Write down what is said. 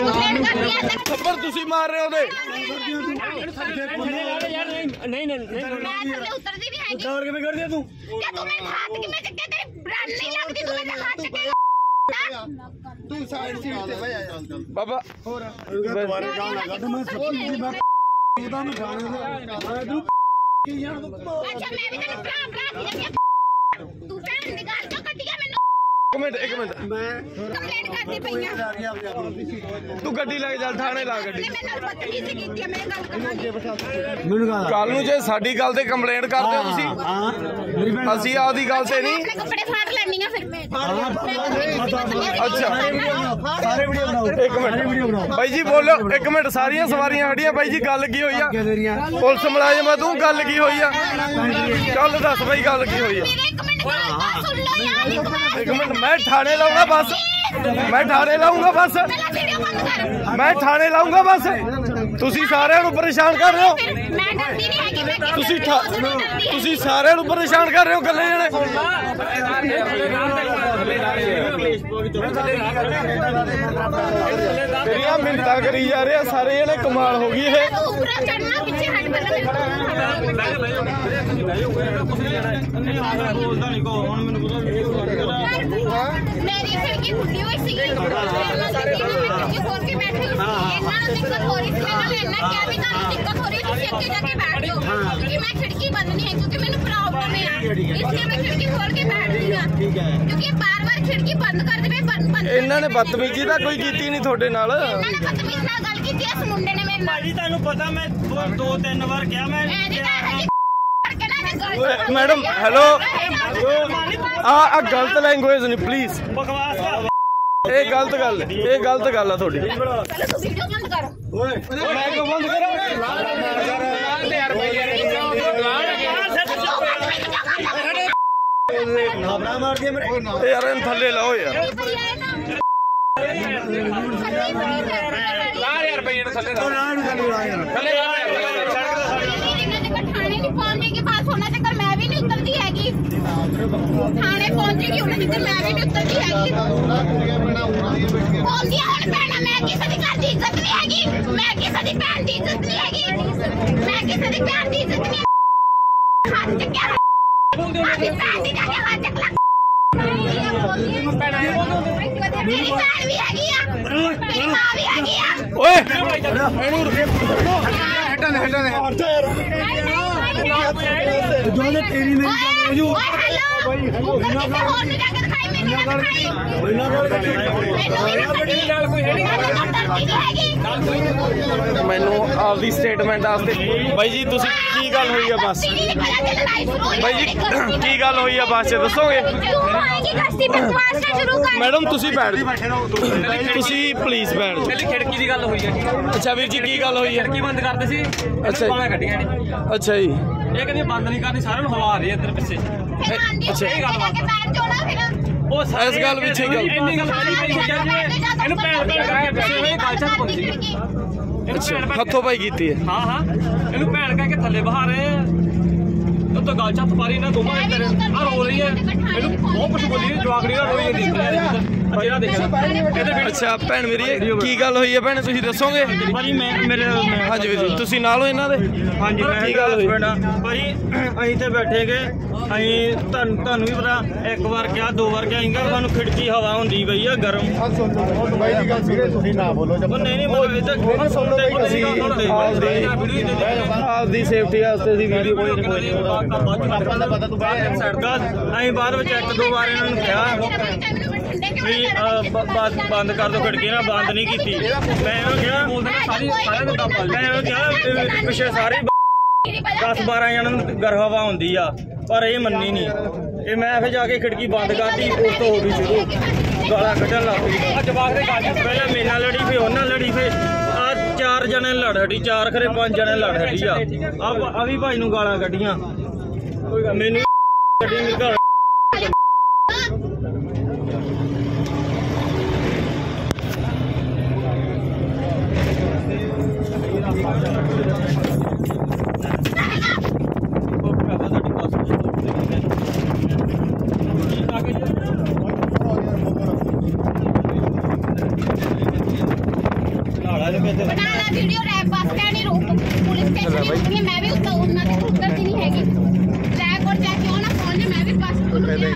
ਥੱਪੜ ਤੁਸੀਂ ਮਾਰ ਰਹੇ ਹੋ ਉਹਦੇ। ਨਹੀਂ ਨਹੀਂ ਨਹੀਂ ਮੈਂ ਉਤਰਦੀ ਨਹੀਂ ਹੈਗੀ ਦੌੜ ਕਿਵੇਂ ਕਰਦੀ ਤੂੰ ਕਿ ਤੂੰ ਮੇਰੇ ਹੱਥ ਕਿਵੇਂ ਚੱਕਿਆ ਤੇਰੇ ਬ੍ਰਾਂਡ ਨਹੀਂ ਲੱਗਦੀ ਤੂੰ। ਮੇਰੇ ਹੱਥ ਚੱਕਿਆ ਤੂੰ ਸਾਈਡ ਸੀਟ ਤੇ ਬਹਿ ਜਾ। ਬਾਬਾ। ਦੁਬਾਰੇ ਗਾਲ ਨਾ ਕੱਢ ਮੈਂ ਸੱਚੀ ਦੀ ਮੈਂ ਉਹਦਾ ਮੈਂ ਗਾਣੇ ਦਾ ਮੈਂ ਤੈਨੂੰ ਕੀ ਜਾਣ ਤੂੰ ਅੱਛਾ ਮੈਂ ਵੀ ਤੈਨੂੰ ਭਰਾ ਭਰਾ ਦੀ। ਤੂੰ ਭੈਣ ਦੀ ਗੱਲ ਕਿਉਂ ਕੱਢੀ ਆ ਮੈਨੂੰ ਇੱਕ ਮਿੰਟ ਇੱਕ ਮਿੰਟ। ਮੈਂ ਕੰਪਲੇਂਟ ਕਰਦੀ ਪਈ ਆ। ਤੂੰ ਗੱਡੀ ਲੈ ਕੇ ਚੱਲ ਥਾਣੇ ਲਾ ਗੱਡੀ। ਨੇ ਮੇਰੇ ਨਾਲ ਬਦਤਮੀਜ਼ੀ ਕੀਤੀ ਆ ਮੇਰੇ ਗੱਲ ਕਰਾਂਗੀ ਮੈਨੂੰ ਗਾਲ ਕੱਲ ਨੂੰ ਜੇ ਸਾਡੀ ਗੱਲ ਤੇ ਕੰਪਲੇਂਟ ਕਰਦੇ ਹੋ ਤੁਸੀਂ ਅਸੀਂ ਆਪਦੀ ਗੱਲ ਤੇ ਮੈਂ ਨਹੀਂ। ਆਪਣੇ ਕੱਪੜੇ ਫਾੜ ਲੈਣੀ ਆ ਫਿਰ। ਮੈਂ ਅੱਛਾ। ਸਾਰੇ ਵੀਡੀਓ ਬਣਾਓ। ਇੱਕ ਮਿੰਟ। ਬਾਈ ਜੀ ਬੋਲੋ ਇੱਕ ਮਿੰਟ। ਸਾਰੀਆਂ ਸਵਾਰੀਆਂ ਖੜੀਆਂ ਬਾਈ ਜੀ ਗੱਲ ਕੀ ਹੋਈ ਆ? ਪੁਲਿਸ ਮੁਲਾਜ਼ਮ ਆ ਤੂੰ ਗੱਲ ਕੀ ਹੋਈ ਆ? ਚੱਲ ਦੱਸ ਬਾਈ ਗੱਲ ਕੀ ਹੋਈ ਆ? ਮੇਰੇ ਇੱਕ ਮਿੰਟ ਗੱਲ ਮੈਂ ਥਾਣੇ ਲਾਉਂਗਾ ਬਸ। ਮੈਂ ਥਾਣੇ ਲਾਉਂਗਾ ਬਸ। ਮੈਂ ਥਾਣੇ ਲਾਉਂਗਾ ਬਸ। ਤੁਸੀਂ ਸਾਰਿਆਂ ਨੂੰ ਪਰੇਸ਼ਾਨ ਕਰ ਰਹੇ ਹੋ। ਮੈਂ ਡਰਦੀ ਨਹੀਂ ਹੈਗੀ ਮੈਂ ਤੁਸੀਂ ਤੁਸੀਂ ਸਾਰਿਆਂ ਨੂੰ ਪਰੇਸ਼ਾਨ ਕਰ ਰਹੇ ਹੋ ਗੱਲੇ ਜਣੇ। ਤੇਰੀਆਂ ਮਿੰਤਾ ਕਰੀ ਜਾ ਰਹੇ ਆ, ਸਾਰੇ ਜਣੇ ਕਮਾਲ ਹੋ ਗਈ ਇਹ। ਉੱਪਰ ਚੜਨਾ ਪਿੱਛੇ ਹਟ ਮੇਰੀ ਖਿੜਕੀ ਖੁੱਲੀ ਕੇ ਬੈਠੀ ਇਹਨਾਂ ਨੂੰ ਦਿੱਕਤ ਹੋ ਰਹੀ ਸੀ ਇਹਨਾਂ ਨੇ ਇੰਨਾ ਕਿਹਾ ਵੀ ਤੁਹਾਨੂੰ ਦਿੱਕਤ ਹੋ ਰਹੀ ਹੈ ਤੁਸੀਂ ਅੱਗੇ ਜਾ ਕੇ ਬੈਠ ਜਾਓ ਕਿਉਂਕਿ ਮੈਂ ਖਿੜਕੀ ਬੰਦ ਨਹੀਂ ਹੈ ਕਿਉਂਕਿ ਮੈਨੂੰ ਪ੍ਰੋਬਲਮ ਹੈ ਇਸ ਲਈ ਮੈਂ ਖਿੜਕੀ ਖੋਲ ਕੇ ਬੈਠ ਗਈ ਹਾਂ ਕਿਉਂਕਿ ਬਾਰ-ਬਾਰ ਖਿੜਕੀ ਬੰਦ ਕਰ ਦੇਵੇ ਬੰਦ ਬੰਦ ਇਹਨਾਂ ਨੇ ਬਦਤਮੀਜ਼ੀ ਤਾਂ ਕੋਈ ਕੀਤੀ ਨਹੀਂ ਤੁਹਾਡੇ ਨਾਲ। ਇਹਨਾਂ ਨੇ ਬਦਤਮੀਜ਼ ਨਾਲ ਗੱਲ ਕੀਤੀ ਇਸ ਮੁੰਡੇ ਨੇ ਮੇਰੇ ਨਾਲ ਭਾਜੀ ਤੁਹਾਨੂੰ ਪਤਾ ਮੈਂ ਦੋ- ਦੋ ਤਿੰਨ ਵਾਰ ਕਿਹਾ ਮੈਂ ਮੈਡਮ, ਹੈਲੋ। ਆ ਆ ਗਲਤ ਲੈਂਗੁਏਜ ਨਹੀਂ ਪਲੀਜ਼ ਬਕਵਾਸ ਕਰ ਇਹ ਗਲਤ ਗੱਲ ਇਹ ਗਲਤ ਗੱਲ ਆ ਤੁਹਾਡੀ। ਪਹਿਲਾਂ ਤੂੰ ਵੀਡੀਓ ਬੰਦ ਕਰ। ਮੈਂ ਕਿਉਂ ਬੰਦ ਕਰਾਂ? ਨਾਬਰਾ ਮਾਰ ਕੇ ਮੇਰੇ। ਇਹ ਯਾਰ ਇਹਨੂੰ ਥੱਲੇ ਲਾਓ ਯਾਰ। ਥੱਲੇ ਇਹਨਾਂ ਦੇ ਨਹੀਂ ਕੇ ਚੱਕਰ ਮੈਂ ਵੀ ਨਹੀਂ ਉਤਰਦੀ ਹੈਗੀ। ਥਾਣੇ ਪਹੁੰਚੇਗੀ ਉਹਨਾਂ ਚੱਕਰ ਮੈਂ ਵੀ ਨਹੀਂ ਉਤਰਦੀ ਹੈਗੀ। ਆਉਂਦੀ ਆ ਹੁਣ ਭੈਣਾ ਮੈਂ ਕਿਸੇ ਦੀ ਘਰ ਦੀ ਇੱਜ਼ਤ ਨਹੀਂ ਹੈਗੀ। ਮੈਂ ਕਿਸੇ ਦੀ ਭੈਣ ਦੀ ਇੱਜ਼ਤ ਨਹੀਂ ਹੈਗੀ। ਮੈਂ ਕਿਸੇ ਦੀ ਭੈਣ ਦੀ ਇੱਜ਼ਤ ਨਹੀਂ ਹੱਥ ਚੱਕਿਆ ਆਪਣੀ ਭੈਣ ਦੀ ਜਾ ਕੇ ਹੱਥ ਚੱਕ ਲੈ। ਮੇਰੀ ਭੈਣ ਵੀ ਹੈਗੀ ਆ। ਮੇਰੀ ਮਾਂ ਵੀ ਹੈਗੀ ਆ। ਓਏ! ਜੋ ਨੇ ਤੇਰੀ ਮੇਰੀ ਗੱਲ ਹੋ ਜੂ ਓਏ ਹੈਲੋ ਹੋਰ ਨੂੰ ਜਾ ਕੇ ਦਿਖਾਈ? ਮੈਨੂੰ ਇਹਨਾਂ ਗੱਲ ਕਰ ਮੈਨੂੰ ਵੀ ਨਾਲ ਕੋਈ ਹੈ ਨਹੀਂ ਮੈਨੂੰ ਆਪਦੀ ਸਟੇਟਮੈਂਟ ਵਾਸਤੇ ਬਾਈ ਜੀ ਤੁਸੀਂ ਕੀ ਗੱਲ ਹੋਈ ਆ ਬਸ? ਬਾਈ ਜੀ ਕੀ ਗੱਲ ਹੋਈ ਆ ਬਸ ਦੱਸੋਗੇ? ਮੈਡਮ ਤੁਸੀਂ ਬੈਠ ਜਾਓ। ਤੁਸੀਂ ਪਲੀਜ਼ ਬੈਠ ਜਾਓ। ਪਹਿਲੀ ਖਿੜਕੀ ਦੀ ਗੱਲ ਹੋਈ ਹੈ ਅੱਛਾ ਵੀਰ ਜੀ ਕੀ ਗੱਲ ਹੋਈ ਹੈ ਖਿੜਕੀ ਬੰਦ ਕਰਦੇ ਸੀ ਅੱਛਾ ਜੀ। ਗਾਲਾਂ ਕੱਢੀਆਂ ਨੇ। ਅੱਛਾ ਜੀ। ਇਹ ਕਹਿੰਦੀ ਬੰਦ ਨਹੀਂ ਕਰਨੀ ਸਾਰਿਆਂ ਨੂੰ ਹਵਾ ਆ ਰਹੀ ਹੈ ਇੱਧਰ ਪਿੱਛੇ। ਅੱਛਾ, ਇਹ ਗੱਲ ਜੋੜਾ ਫਿਰ। ਉਹ ਸਾਰੇ ਇਸ ਗੱਲ ਪਿੱਛੇ ਗੱਲ- ਇੰਨੀ ਗੱਲ ਸਾਰੀ ਪਈ ਹੈ। ਇਹਨੂੰ ਭੈਣ ਭੈਣ ਕਰਾਇਆ ਪਿੱਛੇ ਇਹ ਗੱਲ ਚੱਲ ਸੀ ਇਹਨੂੰ ਭੈਣ ਭੈਣ ਹੱਥੋਂ ਪਾਈ ਕੀਤੀ ਹੈ। ਹਾਂ ਹਾਂ। ਇਹਨੂੰ ਭੈਣ ਕਹਿ ਕੇ ਥੱਲੇ ਬਹਾ ਰਹੇ ਆ। ਉਹ ਤਾਂ ਗੱਲ ਚੱਤ ਪਾਰੀ ਨਾ ਦੋਵਾਂ ਦੇ ਆ ਰੋ ਰਹੀ ਹੈ। ਇਹਨੂੰ ਬਹੁਤ ਕੁਝ ਬੋਲੀ ਜਵਾਕੜੀ ਨਾਲ ਰੋਈ ਜਾਂਦੀ ਹੈ। ਅੱਛਾ ਭੈਣ ਮੇਰੀ ਕੀ ਗੱਲ ਹੋਈ ਹੈ ਭੈਣ? ਤੁਸੀਂ ਦੱਸੋਗੇ? ਭਾਜੀ ਮੈਂ ਮੇਰੇ ਹਾਂਜੀ ਵੀਰ ਤੁਸੀਂ ਨਾਲ ਹੋ ਇਹਨਾਂ ਦੇ? ਹਾਂਜੀ ਮੈਂ ਕੀ ਗੱਲ ਹੋਈ? ਭਾਜੀ ਅਸੀਂ ਤੇ ਬੈਠੇ ਗਏ। ਅਸੀਂ ਤੁਹਾਨੂੰ ਤੁਹਾਨੂੰ ਵੀ ਪਤਾ ਇੱਕ ਵਾਰ ਕਿਹਾ ਦੋ ਵਾਰ ਕਿਹਾ ਇੰਗਾ ਸਾਨੂੰ ਖਿੜਕੀ ਹਵਾ ਹੁੰਦੀ ਪਈ ਆ ਗਰਮ। ਬਾਈ ਦੀ ਗੱਲ ਸੁਣੇ ਤੁਸੀਂ ਨਾ ਬੋਲੋ ਨਹੀਂ ਨਹੀਂ ਮੈਂ ਇੱਧਰ ਸੁਣ ਸੁਣ ਤੇ ਅਸੀਂ ਆਪਦੀ ਆਪਦੀ ਸੇਫਟੀ ਵਾਸਤੇ ਅਸੀਂ ਵੀਡੀਓ ਕੋਈ ਨਹੀਂ ਕੋਈ ਨਹੀਂ ਆਪਾਂ ਦਾ ਪਤਾ ਤੂੰ ਬਾਹਰ ਅਸੀਂ ਬਾਅਦ ਵਿੱਚ ਇੱਕ ਦੋ ਵਾਰ ਇਹਨਾਂ ਨੂੰ ਕਿਹਾ ਵੀ ਬੰਦ ਬੰਦ ਕਰ ਦੋ ਖਿੜਕੀ ਨਾ ਬੰਦ ਨਹੀਂ ਕੀਤੀ। ਮੈਂ ਇਹਨੂੰ ਕਿਹਾ ਸਾਰੀ ਸਾਰਿਆਂ ਨੂੰ ਦੱਬ ਮੈਂ ਇਹਨੂੰ ਕਿਹਾ ਪਿੱਛੇ ਸਾਰੇ 10 12 ਜਣਾਂ ਨੂੰ ਗਰ ਹਵਾ ਹੁੰਦੀ ਆ ਪਰ ਇਹ ਮੰਨੀ ਨਹੀਂ। ਇਹ ਮੈਂ ਫਿਰ ਜਾ ਕੇ ਖਿੜਕੀ ਬੰਦ ਕਰਤੀ ਉਸ ਤੋਂ ਹੋ ਗਈ ਸ਼ੁਰੂ ਗਾਲਾਂ ਕੱਢਣ ਲੱਗ ਪਈ। ਆ ਜਵਾਕ ਦੇ ਗਾਲਾਂ ਪਹਿਲਾਂ ਮੇਰੇ ਨਾਲ ਲੜੀ ਫਿਰ ਉਹਨਾਂ ਲੜੀ ਫਿਰ ਆ ਚਾਰ ਜਣੇ ਲੜ ਹਟੀ ਚਾਰ ਖਰੇ ਪੰਜ ਜਣੇ ਲੜ ਹਟੀ ਆ। ਆ ਆ ਵੀ ਭਾਈ ਨੂੰ ਗਾਲਾਂ ਕੱਢੀਆਂ। ਮੈਨੂੰ ਕੱਢੀ ਮੇਰੇ ਘਰ ਪੁਲਿਸ ਮੈਂ ਵੀ ਉੱਤੋਂ ਉਹਨਾਂ ਦੀ ਉੱਤਰ ਦੀ ਨਹੀਂ ਹੈਗੀ। ਰੈਪ ਔਰ ਜਾ ਕੇ ਆਉਣਾ ਫੋਨ ਮੈਂ ਵੀ ਬੱਸ ਕੋਲ ਗਿਆ